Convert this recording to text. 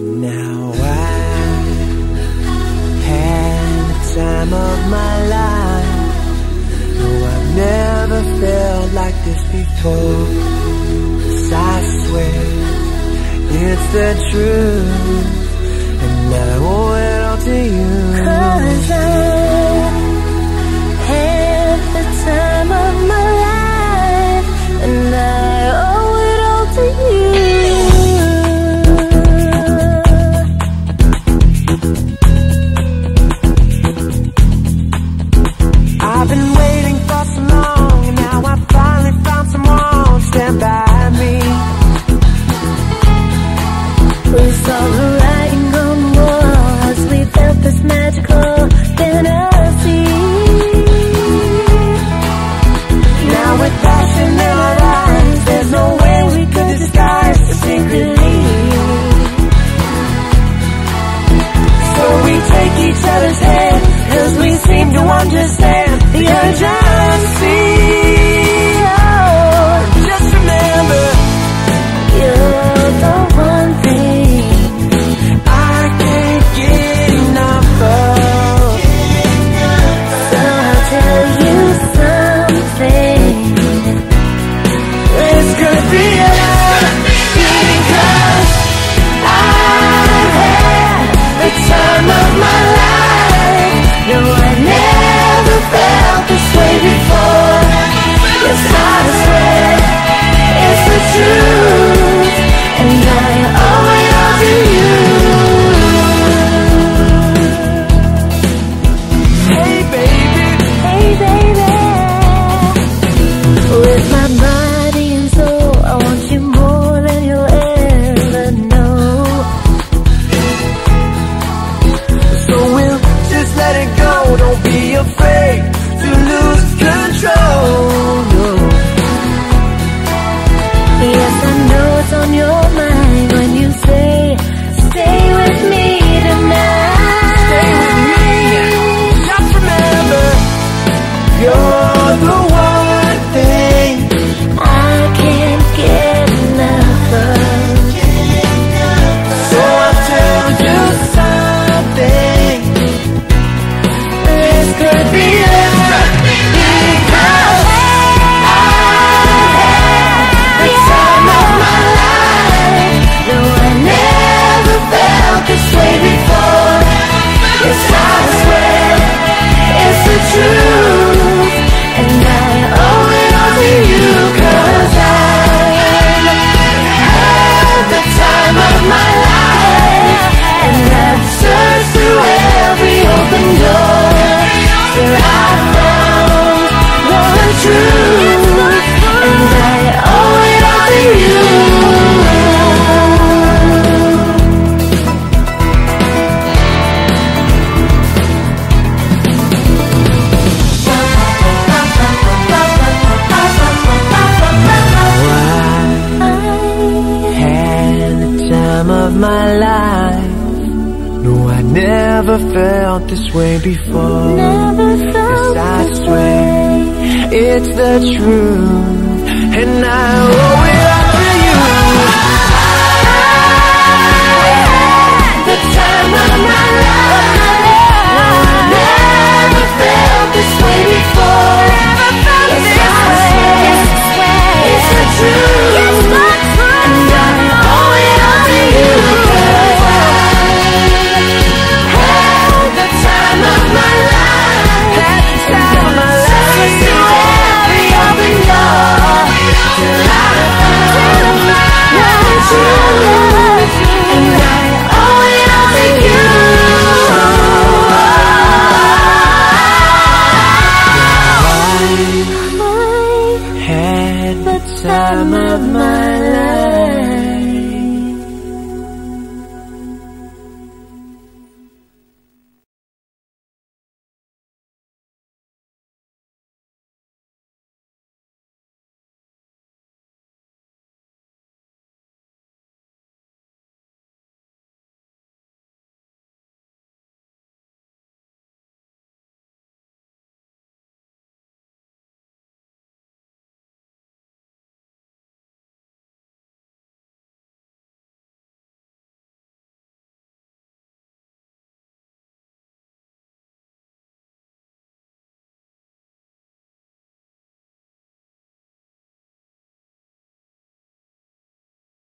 Now I had the time of my life. No, I've never felt like this before. Cause I swear it's the truth, and I won't. my life. No, I never felt this way before. yes, I swear way. it's the truth, and I owe it. head, the time of my life.